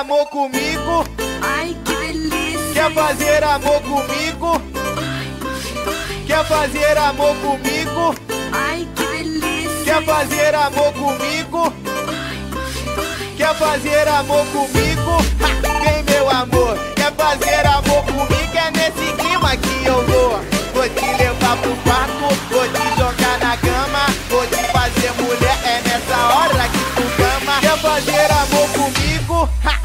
amor comigo? Ai, que delícia. Quer fazer amor comigo? Quer fazer amor comigo? Ai, que delícia. Quer fazer amor comigo? Quer fazer amor comigo? Ha, vem meu amor, quer fazer amor comigo? É nesse clima que eu vou. Vou te levar pro quarto, vou te jogar na cama, vou te fazer mulher. É nessa hora que tu cama. Quer fazer comigo? Ha!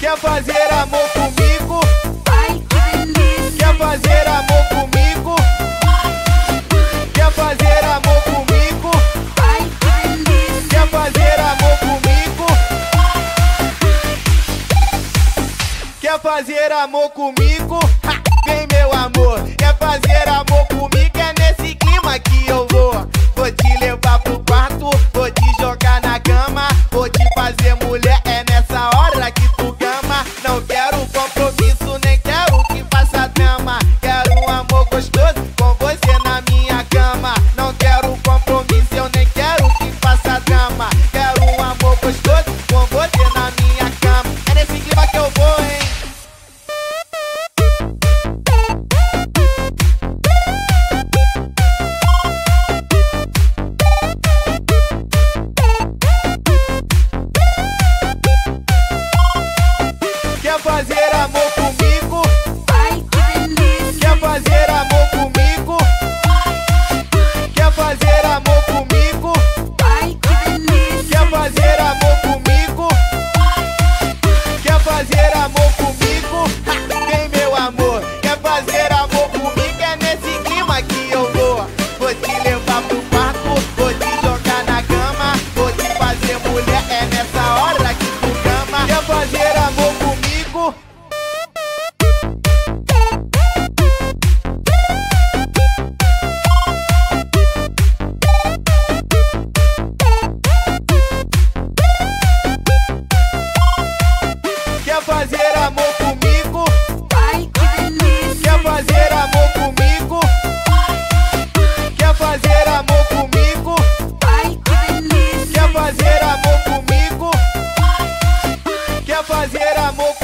Quer fazer amor comigo? Ai, que delícia. Quer fazer amor fazer amor comigo? Ha! Vem meu amor, quer fazer amor comigo? É nesse clima que eu vou. Vou te levar Fazer amor comigo? Delícia. Quer